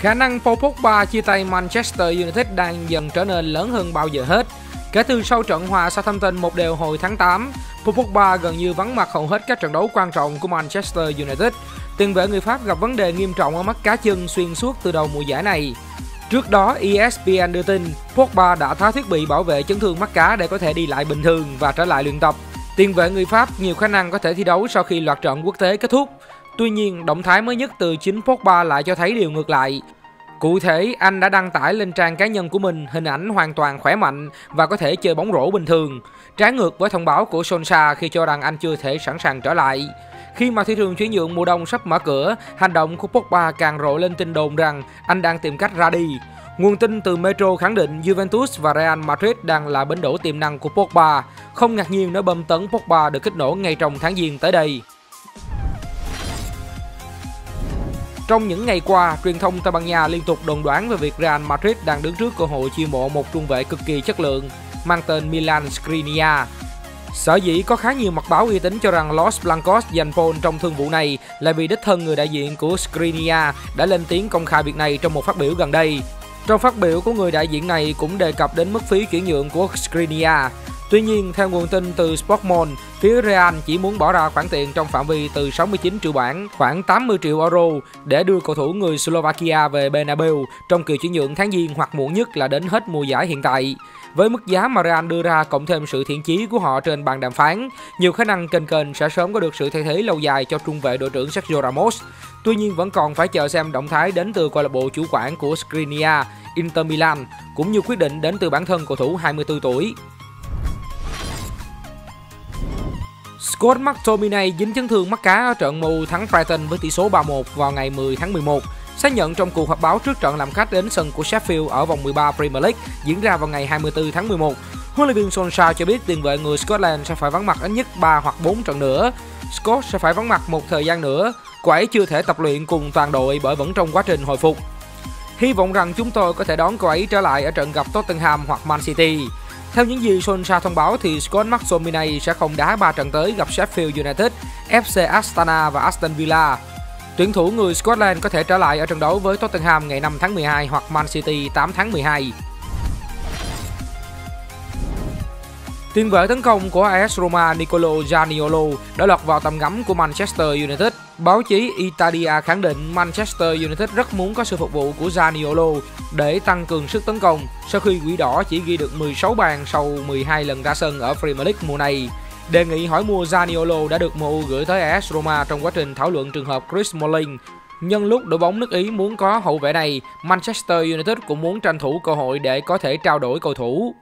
Khả năng Paul Pogba chia tay Manchester United đang dần trở nên lớn hơn bao giờ hết. Kể từ sau trận hòa Southampton một đều hồi tháng 8, Paul Pogba gần như vắng mặt hầu hết các trận đấu quan trọng của Manchester United. Tiền vệ người Pháp gặp vấn đề nghiêm trọng ở mắt cá chân xuyên suốt từ đầu mùa giải này. Trước đó, ESPN đưa tin Pogba đã tháo thiết bị bảo vệ chấn thương mắt cá để có thể đi lại bình thường và trở lại luyện tập. Tiền vệ người Pháp nhiều khả năng có thể thi đấu sau khi loạt trận quốc tế kết thúc. Tuy nhiên, động thái mới nhất từ chính Pogba lại cho thấy điều ngược lại. Cụ thể, anh đã đăng tải lên trang cá nhân của mình hình ảnh hoàn toàn khỏe mạnh và có thể chơi bóng rổ bình thường, trái ngược với thông báo của Solskjaer khi cho rằng anh chưa thể sẵn sàng trở lại. Khi mà thị trường chuyển nhượng mùa đông sắp mở cửa, hành động của Pogba càng rộ lên tin đồn rằng anh đang tìm cách ra đi. Nguồn tin từ Metro khẳng định Juventus và Real Madrid đang là bến đỗ tiềm năng của Pogba. Không ngạc nhiên nếu bơm tấn Pogba được kích nổ ngay trong tháng Giêng tới đây. Trong những ngày qua, truyền thông Tây Ban Nha liên tục đồn đoán về việc Real Madrid đang đứng trước cơ hội chiêu mộ một trung vệ cực kỳ chất lượng mang tên Milan Skriniar. Sở dĩ có khá nhiều mặt báo uy tín cho rằng Los Blancos giành Paul trong thương vụ này là vì đích thân người đại diện của Skriniar đã lên tiếng công khai việc này trong một phát biểu gần đây. Trong phát biểu của người đại diện này cũng đề cập đến mức phí chuyển nhượng của Skriniar. Tuy nhiên, theo nguồn tin từ Sportmon, phía Real chỉ muốn bỏ ra khoản tiền trong phạm vi từ 69 triệu bảng, khoảng 80 triệu euro để đưa cầu thủ người Slovakia về Bernabeu trong kỳ chuyển nhượng tháng Giêng hoặc muộn nhất là đến hết mùa giải hiện tại. Với mức giá mà Real đưa ra cộng thêm sự thiện chí của họ trên bàn đàm phán, nhiều khả năng kênh kênh sẽ sớm có được sự thay thế lâu dài cho trung vệ đội trưởng Sergio Ramos. Tuy nhiên vẫn còn phải chờ xem động thái đến từ câu lạc bộ chủ quản của Skriniar, Inter Milan, cũng như quyết định đến từ bản thân cầu thủ 24 tuổi. Scott McTominay dính chấn thương mắt cá ở trận mù thắng Brighton với tỷ số 3-1 vào ngày 10 tháng 11. Xác nhận trong cuộc họp báo trước trận làm khách đến sân của Sheffield ở vòng 13 Premier League diễn ra vào ngày 24 tháng 11. Huấn luyện viên Solskjaer cho biết tiền vệ người Scotland sẽ phải vắng mặt ít nhất 3 hoặc 4 trận nữa. Scott sẽ phải vắng mặt một thời gian nữa. Cô ấy chưa thể tập luyện cùng toàn đội bởi vẫn trong quá trình hồi phục. Hy vọng rằng chúng tôi có thể đón cô ấy trở lại ở trận gặp Tottenham hoặc Man City. Theo những gì Solskjaer thông báo thì Scott McTominay sẽ không đá 3 trận tới gặp Sheffield United, FC Astana và Aston Villa. Tuyển thủ người Scotland có thể trở lại ở trận đấu với Tottenham ngày 5 tháng 12 hoặc Man City 8 tháng 12. Tiền vệ tấn công của AS Roma Nicolo Zaniolo đã lọt vào tầm ngắm của Manchester United. Báo chí Italia khẳng định Manchester United rất muốn có sự phục vụ của Zaniolo để tăng cường sức tấn công sau khi quỷ đỏ chỉ ghi được 16 bàn sau 12 lần ra sân ở Premier League mùa này. Đề nghị hỏi mua Zaniolo đã được MU gửi tới AS Roma trong quá trình thảo luận trường hợp Chris Smalling. Nhân lúc đội bóng nước Ý muốn có hậu vệ này, Manchester United cũng muốn tranh thủ cơ hội để có thể trao đổi cầu thủ.